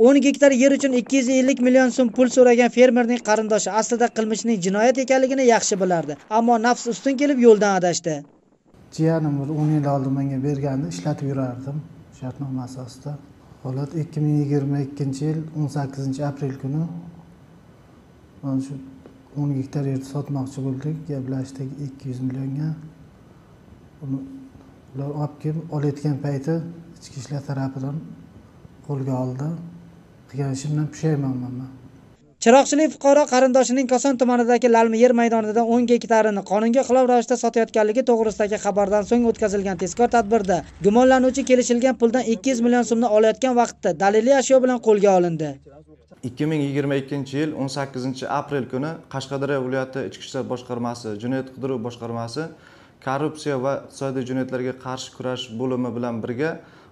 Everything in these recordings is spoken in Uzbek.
o'n gektar yer uchun ikki yuz ellik million so'm pul so'ragan fermerning qarindoshi aslida qilmishning jinoyat ekanligini yaxshi bilardi. Ammo nafs ustun kelib yo'ldan adashdi. Jiyanim bir o'n yil oldin menga bergandi ishlatib yurardim. Shartnoma asosida. Holat ikki ming yigirma ikkinchi yil o'n sakkizinchi aprel kuni. Mana shu o'n gektar yerni sotmoqchi bo'ldik. Gaplashdik ikki yuz millionga. Uni ular olib kelib olayotgan payti ichki ishlar tarafidan qo'lga oldi. Qilgan ishimdan pushaymonman man. Chiroqchilik fuqaro qarindoshining koson tumanidagi lalmi yer maydonidan o'n gektarini qonunga xilof ravishda sotayotganligi to'g'risidagi xabardan so'ng o'tkazilgan tezkor tadbirda gumonlanuvchi kelishilgan puldan ikki yuz million so'mni olayotgan vaqtda daliliy ashyo bilan qo'lga olindi. ikki ming yigirma ikkinchi yil o'n sakkizinchi aprel kuni qashqadaryo viloyati ichki ishlar boshqarmasi jinoyat qidiruv boshqarmasi korrupsiya va iqtisodiy jinoyatlarga qarshi kurash bo'limi bilan birga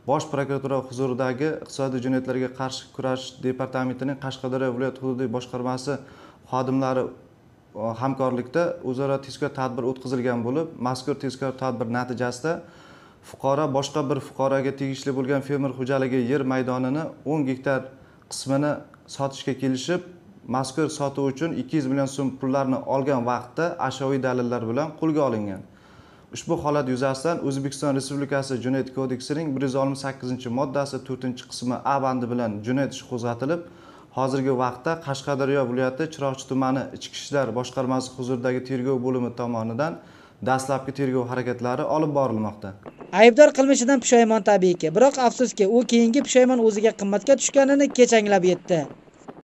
bosh prokuratura huzuridagi iqtisodiy jinoyatlarga qarshi kurash departamentining qashqadaryo viloyat hududiy boshqarmasi xodimlari e, hamkorlikda o'zaro tezkor tadbir o'tkazilgan bo'lib mazkur tezkor tadbir natijasida fuqaro boshqa bir fuqaroga tegishli bo'lgan fermer xo'jaligi yer maydonini o'n gektar qismini sotishga kelishib mazkur sotuv uchun ikki yuz million so'm pullarni olgan vaqtda ashyoviy dalillar bilan qo'lga olingan. Ushbu holat yuzasidan o'zbekiston respublikasi jinoyat kodeksining bir yuz oltmish sakkizinchi moddasi to'rtinchi qismi a bandi bilan jinoyat ishi qo'zg'atilib hozirgi vaqtda qashqadaryo viloyati chiroqchi tumani ichki ishlar boshqarmasi huzuridagi tergov bo'limi tomonidan dastlabki tergov harakatlari olib borilmoqda. Aybdor qilmishidan pushaymon tabiiyki biroq afsuski u keyingi pushaymon o'ziga qimmatga tushganini kech anglab yetdi.